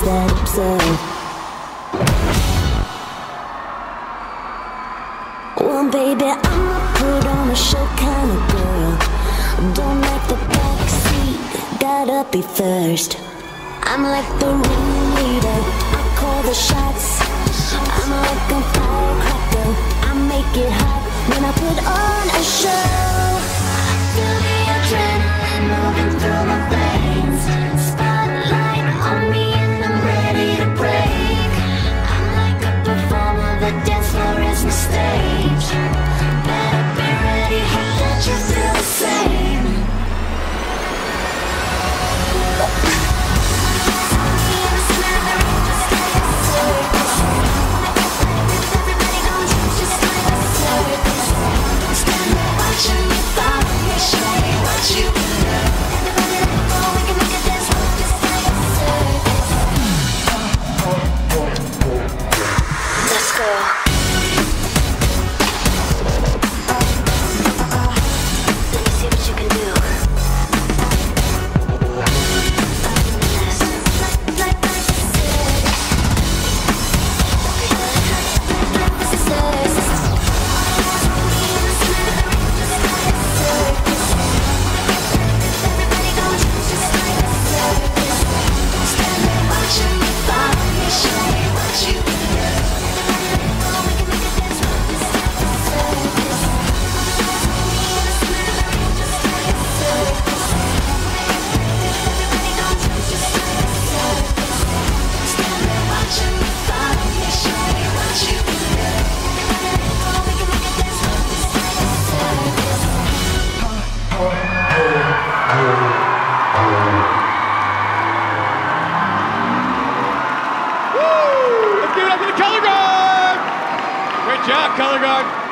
that observe. Well, baby, I'm a put on a show kind of girl. Don't like the backseat, gotta be first. I'm like the ringleader, I call the shots. I'm like a firecracker, I make it hot when I put on a show. Dance floor Great job, color guard.